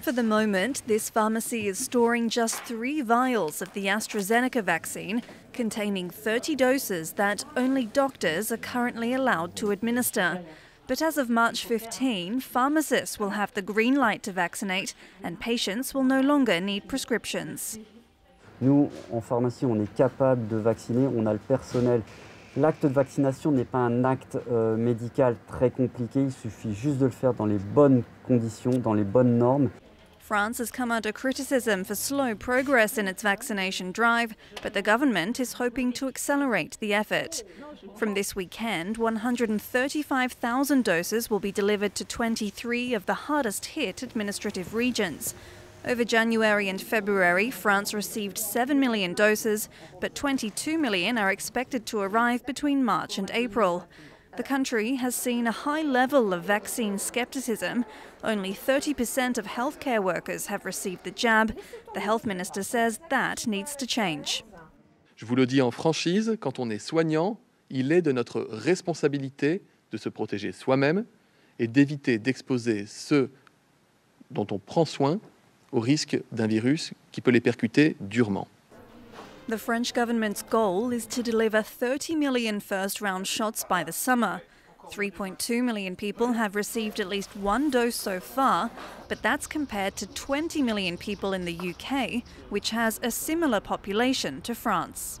For the moment, this pharmacy is storing just three vials of the AstraZeneca vaccine containing 30 doses that only doctors are currently allowed to administer. But as of March 15, pharmacists will have the green light to vaccinate and patients will no longer need prescriptions. Nous, en pharmacie, on est capable de vacciner, on a le personnel. L'acte de vaccination n'est pas un acte euh, médical très compliqué, il suffit juste de le faire dans les bonnes conditions, dans les bonnes normes. France has come under criticism for slow progress in its vaccination drive, but the government is hoping to accelerate the effort. From this weekend, 135,000 doses will be delivered to 23 of the hardest hit administrative regions. Over January and February, France received 7 million doses, but 22 million are expected to arrive between March and April. The country has seen a high level of vaccine skepticism. Only 30% of healthcare workers have received the jab. The health minister says that needs to change. Je vous le dis en franchise, quand on est soignant, il est de notre responsabilité de se protéger soi-même et d'éviter d'exposer ceux dont on prend soin au risque d'un virus qui peut les percuter durement. The French government's goal is to deliver 30 million first round shots by the summer. 3.2 million people have received at least one dose so far, but that's compared to 20 million people in the UK, which has a similar population to France.